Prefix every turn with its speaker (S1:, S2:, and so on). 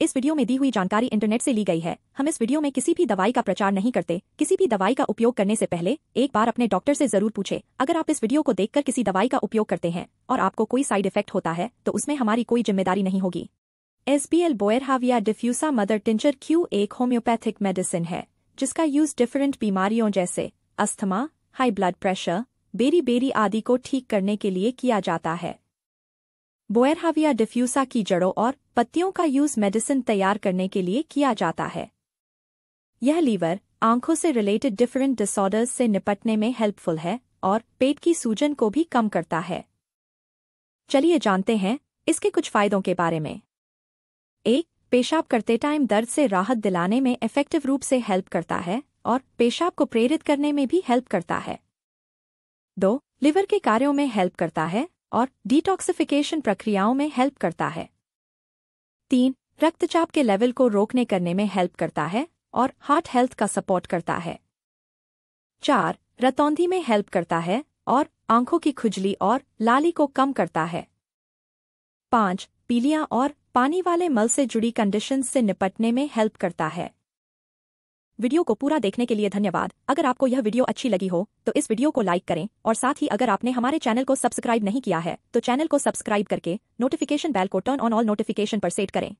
S1: इस वीडियो में दी हुई जानकारी इंटरनेट से ली गई है। हम इस वीडियो में किसी भी दवाई का प्रचार नहीं करते। किसी भी दवाई का उपयोग करने से पहले एक बार अपने डॉक्टर से ज़रूर पूछे। अगर आप इस वीडियो को देखकर किसी दवाई का उपयोग करते हैं और आपको कोई साइड इफ़ेक्ट होता है तो उसमें हमारी कोई ज़िम्मेदारी नहीं होगी। S B L Boerhavia diffusa mother tincture Q एक होम्योपैथिक मेडिसिन है, जिसका यूज़ डिफरेंट बीमारियों जैसे asthma, high blood pressure beriberi आदि को ठीक करने के लिए किया जाता है। बोएरहाविया डिफ्यूसा की जड़ों और पत्तियों का यूज़ मेडिसिन तैयार करने के लिए किया जाता है। यह लीवर आँखों से रिलेटेड डिफरेंट डिसऑर्डर्स से निपटने में हेल्पफुल है और पेट की सूजन को भी कम करता है। चलिए जानते हैं इसके कुछ फायदों के बारे में। एक, पेशाब करते टाइम दर्द से राहत दिलाने में इफ़ेक्टिव रूप से हेल्प करता है और पेशाब को प्रेरित करने में भी हेल्प करता है। दो लिवर के कार्यों में हेल्प करता है और डिटॉक्सिफिकेशन प्रक्रियाओं में हेल्प करता है। तीन, रक्तचाप के लेवल को रोकने करने में हेल्प करता है और हार्ट हेल्थ का सपोर्ट करता है। चार, रतौंधी में हेल्प करता है और आँखों की खुजली और लाली को कम करता है। पाँच, पीलिया और पानी वाले मल से जुड़ी कंडीशंस से निपटने में हेल्प करता है। वीडियो को पूरा देखने के लिए धन्यवाद। अगर आपको यह वीडियो अच्छी लगी हो तो इस वीडियो को लाइक करें, और साथ ही अगर आपने हमारे चैनल को सब्सक्राइब नहीं किया है तो चैनल को सब्सक्राइब करके नोटिफिकेशन बेल को टर्न ऑन ऑल नोटिफिकेशन पर सेट करें।